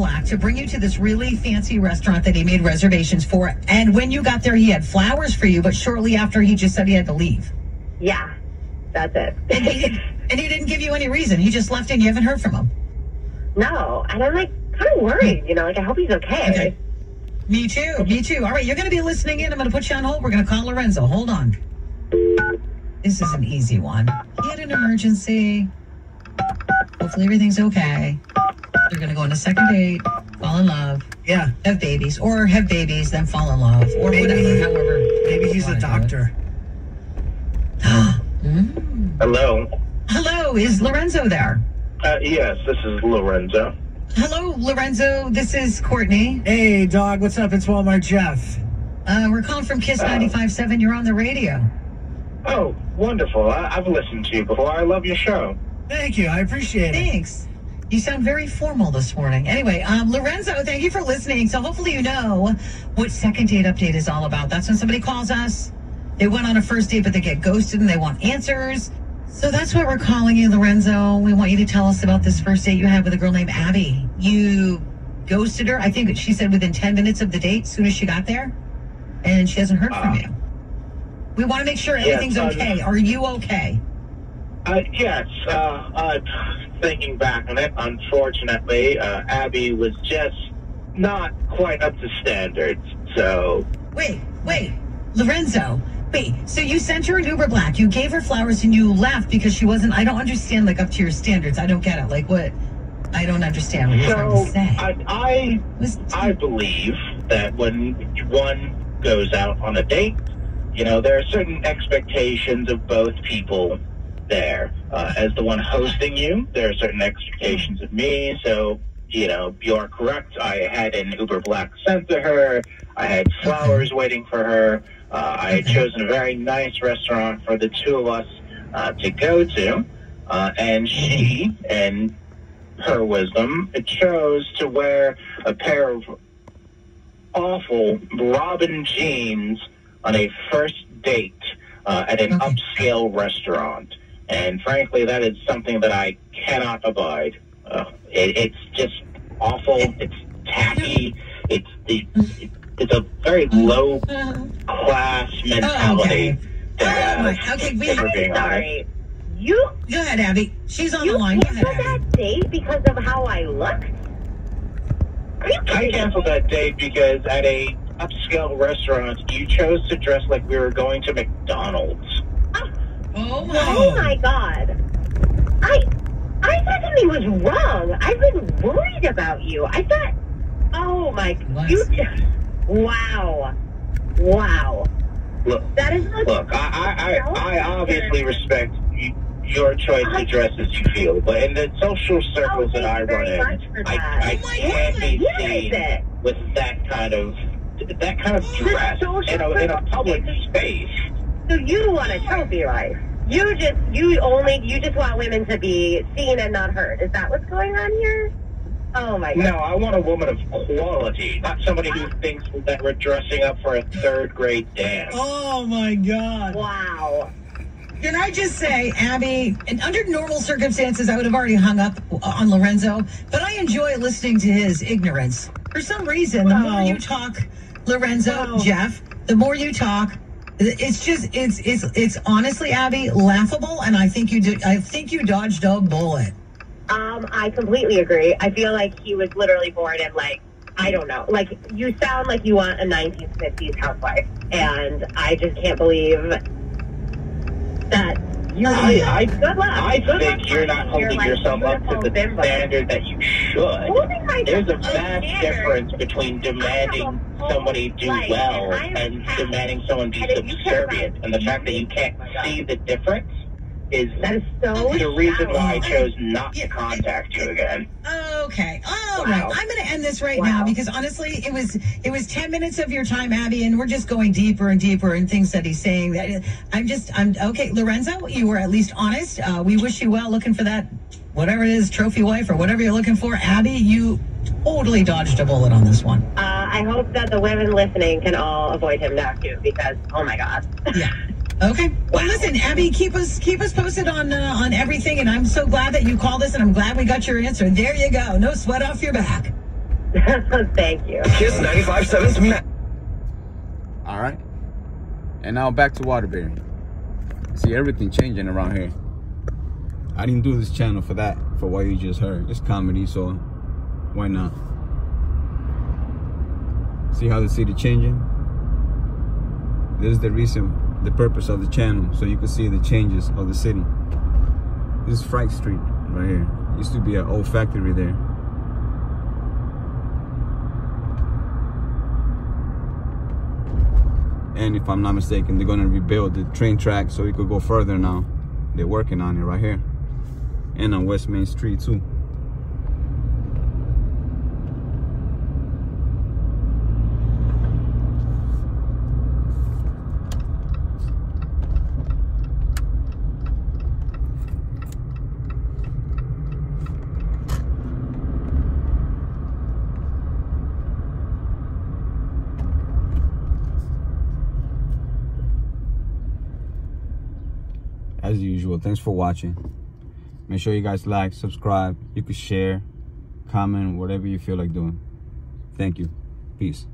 Black to bring you to this really fancy restaurant that he made reservations for. And when you got there, he had flowers for you, but shortly after, he just said he had to leave. Yeah, that's it. And he, didn't, and he didn't give you any reason. He just left and you haven't heard from him. no, and I'm like kind of worried. Hmm. You know, like I hope he's okay. Okay. Me too. Me too. All right, you're going to be listening in. I'm going to put you on hold. We're going to call Lorenzo. Hold on. This is an easy one. He had an emergency. Hopefully everything's okay. They're going to go on a second date, fall in love, Yeah, have babies, or have babies, then fall in love, or Maybe- whatever. However, maybe he's a wanna do doctor. Mm. Hello. Hello, is Lorenzo there? Uh, yes, this is Lorenzo. Hello, Lorenzo. This is Courtney. Hey, dog, what's up? It's Walmart Jeff. Uh, we're calling from Kiss 95.7. You're on the radio. Oh, wonderful. I- I've listened to you before. I love your show. Thank you. I appreciate it. Thanks. You sound very formal this morning. Anyway, um, Lorenzo, thank you for listening. So hopefully you know what second date update is all about. That's when somebody calls us. They went on a first date, but they get ghosted and they want answers. So that's why we're calling you, Lorenzo. We want you to tell us about this first date you had with a girl named Abby. You ghosted her. I think she said within 10 minutes of the date, as soon as she got there. And she hasn't heard from Uh, you. We want to make sure everything's uh, okay. Are you okay? Uh, yes, uh, uh, thinking back on it, unfortunately, uh, Abby was just not quite up to standards. So, Wait, wait, Lorenzo. Wait, so you sent her an Uber Black. You gave her flowers and you left because she wasn't. I don't understand, like, up to your standards. I don't get it. Like, what? I don't understand what you're trying to say. I, I, Was- I believe that when one goes out on a date, you know, there are certain expectations of both people there. Uh, as the one hosting you, there are certain expectations of me. So, you know, you're correct. I had an Uber Black sent to her. I had flowers waiting for her. Uh, I had chosen a very nice restaurant for the two of us uh, to go to. Uh, and she, and her wisdom, chose to wear a pair of awful Robin jeans on a first date uh, at an upscale restaurant. And frankly, that is something that I cannot abide. Uh, it, it's just awful. It's tacky. It's the, it's a very low class mentality. okay. that, Oh, uh, my- okay, we- if we're being honest. Sorry. You Go ahead, Abby. She's on you the line. Go ahead, canceled that date because of how I look? Are you I kidding? canceled that date because at a upscale restaurant, you chose to dress like we were going to McDonald's. Oh, my. Oh my god. I I thought something was wrong. I've been worried about you. I thought oh my What? you just wow. Wow. Look, That is not look, I, I, I, I obviously respect y- your choice to dress as you feel, but in the social oh, circles Oh, that I run in, I. I Oh can't God, be seen it? with that kind of that kind of dress social in a, in a public space. So you want a trophy wife. You just you only you just want women to be seen and not heard. Is that what's going on here? Oh my god. No, I want a woman of quality, not somebody who thinks that we're dressing up for a third grade dance. Oh my God. Wow. Can I just say, Abby, and under normal circumstances, I would have already hung up on Lorenzo, but I enjoy listening to his ignorance. For some reason, the more you talk, Lorenzo, Wow. Jeff, the more you talk, it's just it's it's it's honestly, Abby, laughable, and I think you do. I think you dodged a bullet. Um, I completely agree. I feel like he was literally born in like I don't know. Like you sound like you want a 1950s housewife, and I just can't believe that you. I, I. I think you're not holding like, yourself up to the standard that you should. There's a vast difference between demanding somebody do well and and demanding someone be And if you care about subservient. And the fact that you can't Oh see the difference is That is so. the reason why I chose not to contact you again. Okay. All Wow. right. I'm going to end this right now because honestly, it was it was 10 minutes of your time, Abby, and we're just going deeper and deeper in things that he's saying. That I'm just I'm okay, Lorenzo. You were at least honest. Uh, we wish you well. Looking for that, whatever it is, trophy wife or whatever you're looking for. Abby, you totally dodged a bullet on this one. Uh, I hope that the women listening can all avoid him now too, because oh my god. Yeah. Okay. Well, listen, Abby, keep us keep us posted on uh, on everything, and I'm so glad that you called us, and I'm glad we got your answer. There you go. No sweat off your back. Thank you. Kiss 95.7's Matt. All right. And now back to Waterbury. See everything changing around here. I didn't do this channel for that, for what you just heard. It's comedy, so why not? See how the city changing? This is the reason, the purpose of the channel, so you can see the changes of the city. This is Frank Street right here. Used to be an old factory there. And if I'm not mistaken, they're gonna rebuild the train track so we could go further now. They're working on it right here. And on West Main Street too. As usual. Thanks for watching. Make sure you guys like subscribe. You can share comment whatever you feel like doing. Thank you. Peace